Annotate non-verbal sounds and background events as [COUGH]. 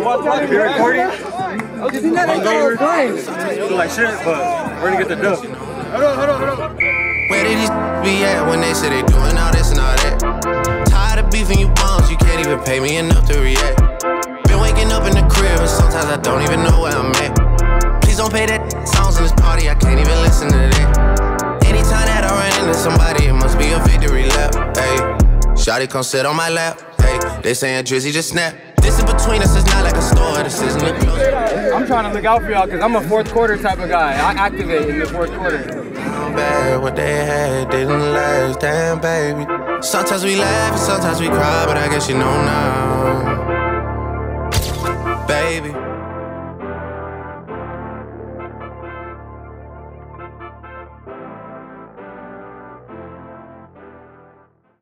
If you're recording, hungover, like shit, but we're gonna get the dub. Where did these [LAUGHS] be at when they say they doing all this and all that? Tired of beefing you bums, you can't even pay me enough to react. Been waking up in the crib and sometimes I don't even know where I'm at. Please don't pay that [LAUGHS] songs in this party, I can't even listen to that. Anytime that I run into somebody, it must be a victory lap. Hey, Shotty come sit on my lap. Hey, they saying Drizzy just snap. This in between us is not I'm trying to look out for y'all because I'm a fourth quarter type of guy. I activate in the fourth quarter. Bad, what they had didn't last. Damn, baby. Sometimes we laugh and sometimes we cry, but I guess you know now. Baby.